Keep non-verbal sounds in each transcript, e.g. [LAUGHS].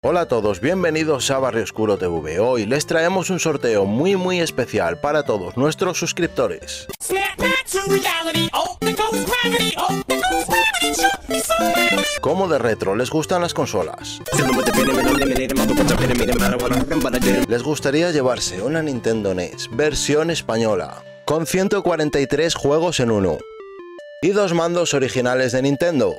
Hola a todos, bienvenidos a Barrio Oscuro TV. Hoy les traemos un sorteo muy muy especial para todos nuestros suscriptores. ¿Cómo de retro les gustan las consolas? ¿Les gustaría llevarse una Nintendo NES versión española con 143 juegos en uno y dos mandos originales de Nintendo?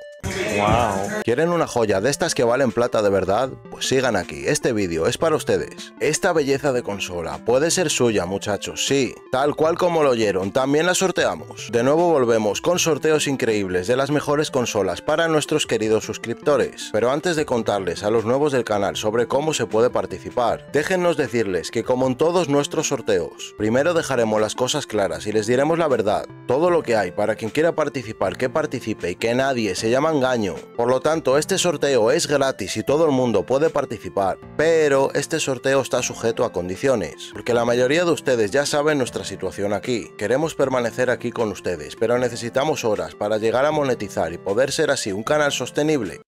Wow. ¿Quieren una joya de estas que valen plata de verdad? Pues sigan aquí, este vídeo es para ustedes. Esta belleza de consola puede ser suya muchachos, sí, tal cual como lo oyeron, también la sorteamos. De nuevo volvemos con sorteos increíbles de las mejores consolas para nuestros queridos suscriptores. Pero antes de contarles a los nuevos del canal sobre cómo se puede participar, déjennos decirles que como en todos nuestros sorteos, primero dejaremos las cosas claras y les diremos la verdad, todo lo que hay para quien quiera participar que participe y que nadie se llama engaño por lo tanto, este sorteo es gratis y todo el mundo puede participar, pero este sorteo está sujeto a condiciones, porque la mayoría de ustedes ya saben nuestra situación aquí. Queremos permanecer aquí con ustedes, pero necesitamos horas para llegar a monetizar y poder ser así un canal sostenible.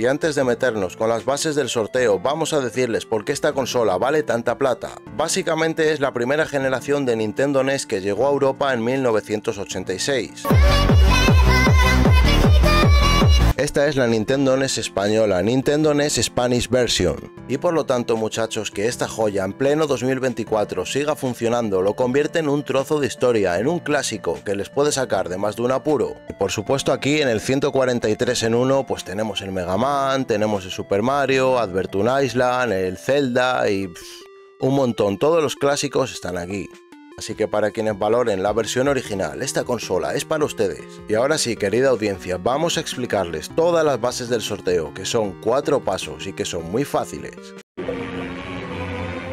Y antes de meternos con las bases del sorteo, vamos a decirles por qué esta consola vale tanta plata. Básicamente es la primera generación de Nintendo NES que llegó a Europa en 1986. Esta es la Nintendo NES española, Nintendo NES Spanish Version. Y por lo tanto muchachos, que esta joya en pleno 2024 siga funcionando lo convierte en un trozo de historia, en un clásico que les puede sacar de más de un apuro. Y por supuesto aquí en el 143 en 1 pues tenemos el Mega Man, tenemos el Super Mario, Advertun Island, el Zelda y... un montón, todos los clásicos están aquí. Así que para quienes valoren la versión original, esta consola es para ustedes. Y ahora sí, querida audiencia, vamos a explicarles todas las bases del sorteo, que son cuatro pasos y que son muy fáciles.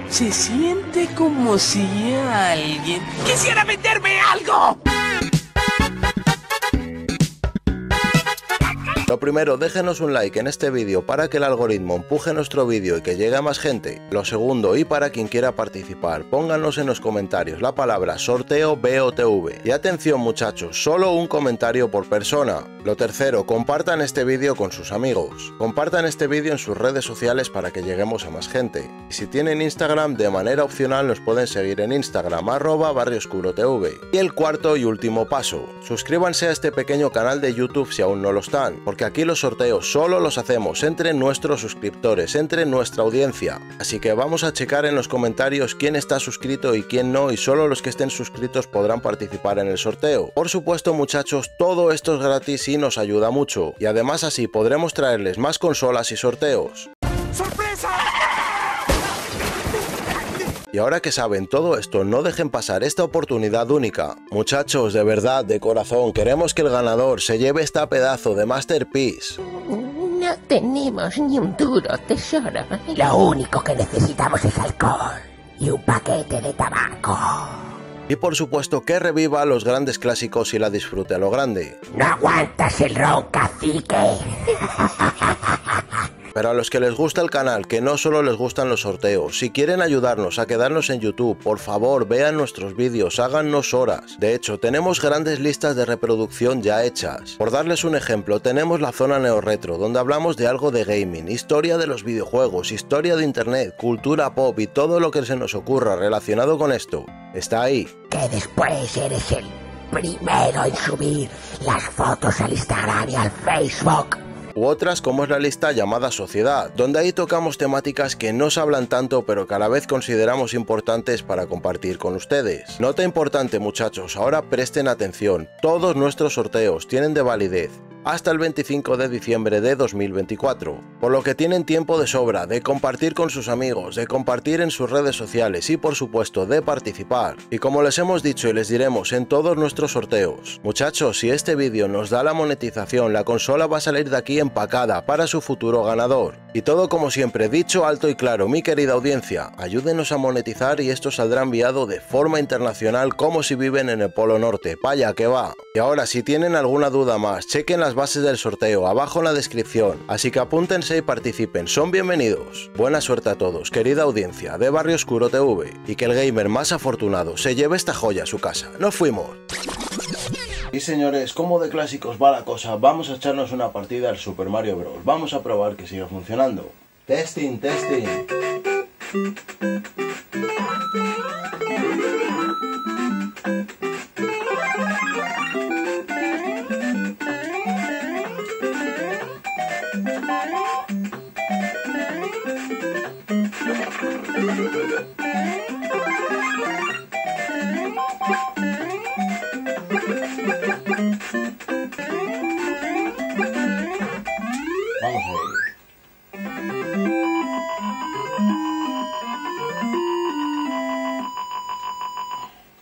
Se siente como si alguien quisiera meterme algo. Lo primero, déjenos un like en este vídeo para que el algoritmo empuje nuestro vídeo y que llegue a más gente. Lo segundo, y para quien quiera participar, pónganos en los comentarios la palabra sorteo BOTV. Y atención muchachos, solo un comentario por persona. Lo tercero, compartan este vídeo con sus amigos. Compartan este vídeo en sus redes sociales para que lleguemos a más gente. Y si tienen Instagram, de manera opcional nos pueden seguir en Instagram arroba barrioscurotv. Y el cuarto y último paso, suscríbanse a este pequeño canal de YouTube si aún no lo están, porque aquí los sorteos solo los hacemos entre nuestros suscriptores, entre nuestra audiencia. Así que vamos a checar en los comentarios quién está suscrito y quién no y solo los que estén suscritos podrán participar en el sorteo. Por supuesto muchachos, todo esto es gratis y nos ayuda mucho. Y además así podremos traerles más consolas y sorteos. Y ahora que saben todo esto, no dejen pasar esta oportunidad única. Muchachos, de verdad, de corazón, queremos que el ganador se lleve esta pedazo de Masterpiece. No tenemos ni un duro, tesoro. Lo único que necesitamos es alcohol y un paquete de tabaco. Y por supuesto que reviva los grandes clásicos y la disfrute a lo grande. No aguantas el ron, cacique. [LAUGHS] Pero a los que les gusta el canal, que no solo les gustan los sorteos, si quieren ayudarnos a quedarnos en YouTube, por favor vean nuestros vídeos, háganos horas. De hecho, tenemos grandes listas de reproducción ya hechas. Por darles un ejemplo, tenemos la zona neo retro, donde hablamos de algo de gaming, historia de los videojuegos, historia de internet, cultura pop y todo lo que se nos ocurra relacionado con esto. Está ahí. Que después eres el primero en subir las fotos al Instagram y al Facebook u otras como es la lista llamada Sociedad, donde ahí tocamos temáticas que no se hablan tanto pero que a la vez consideramos importantes para compartir con ustedes. Nota importante muchachos, ahora presten atención, todos nuestros sorteos tienen de validez hasta el 25 de diciembre de 2024, por lo que tienen tiempo de sobra de compartir con sus amigos, de compartir en sus redes sociales y por supuesto de participar. Y como les hemos dicho y les diremos en todos nuestros sorteos, muchachos, si este vídeo nos da la monetización, la consola va a salir de aquí empacada para su futuro ganador. Y todo como siempre, dicho alto y claro, mi querida audiencia, ayúdenos a monetizar y esto saldrá enviado de forma internacional como si viven en el Polo Norte, vaya que va. Y ahora, si tienen alguna duda más, chequen las bases del sorteo abajo en la descripción, así que apúntense y participen, son bienvenidos. Buena suerte a todos, querida audiencia de Barrio Oscuro TV, y que el gamer más afortunado se lleve esta joya a su casa. ¡Nos fuimos! Y señores, como de clásicos va la cosa, vamos a echarnos una partida al Super Mario Bros. Vamos a probar que siga funcionando. Testing, testing. Holiday.